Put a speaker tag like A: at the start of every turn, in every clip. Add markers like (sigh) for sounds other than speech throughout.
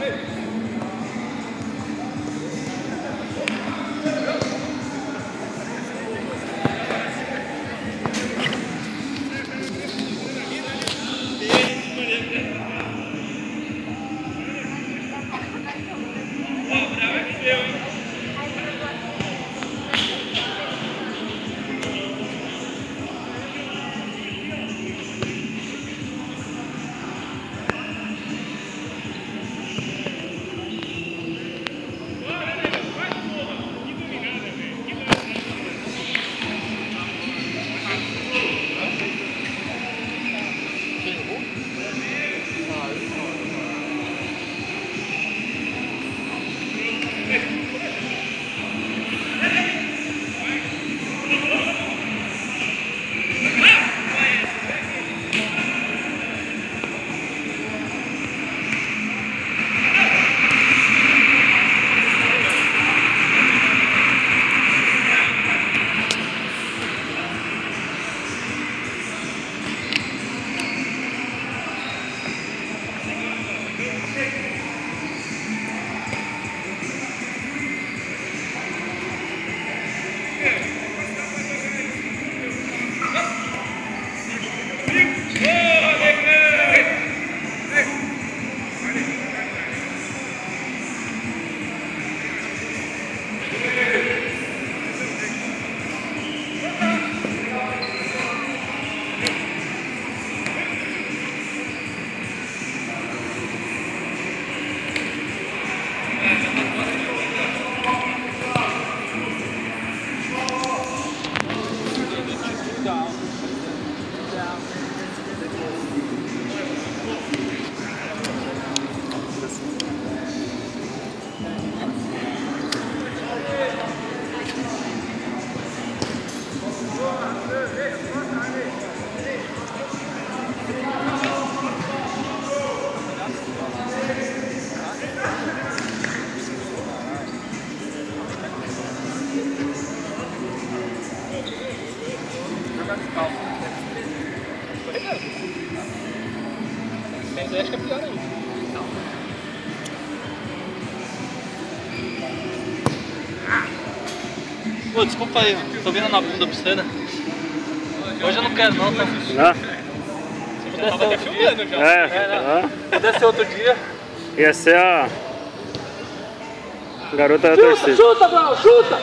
A: Hey. Eu acho que é pior ainda. Pô, desculpa aí. Tô vindo na bunda pra você, né? Hoje eu não quero não, tá?
B: Não?
A: Se pudesse ser outro dia, já.
B: É,
A: É, né? Se pudesse ser outro dia.
B: Ia ser a garota da torcida.
A: chuta, Bruno, chuta!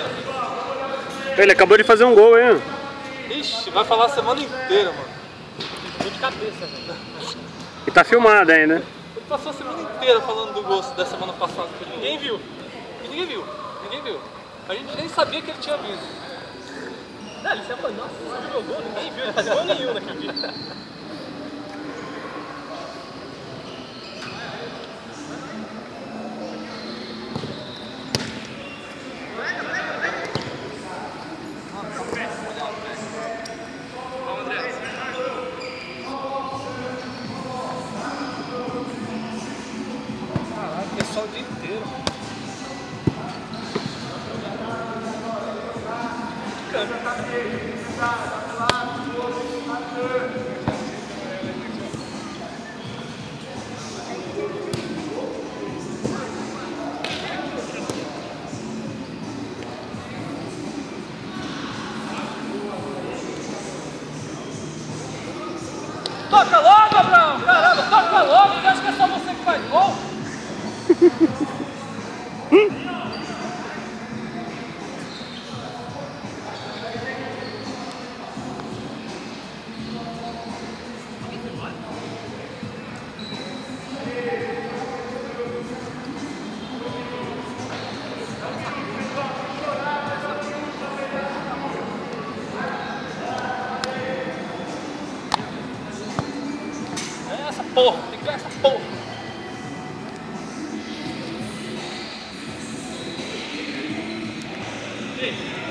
B: Ele acabou de fazer um gol aí.
A: Ixi, vai falar a semana inteira, mano. Dor de cabeça, velho.
B: E tá filmado ainda.
A: Ele passou a semana inteira falando do gosto da semana passada, que ninguém viu. E ninguém viu, ninguém viu. A gente nem sabia que ele tinha vindo. Não, ele falou, nossa, você viu meu gol? Ninguém viu, ele fazia gol nenhum naquele dia. Toca logo, Abraão! Caramba, toca logo! Você acha que é só você que faz gol? (laughs) Four. Exactly. Four. Three.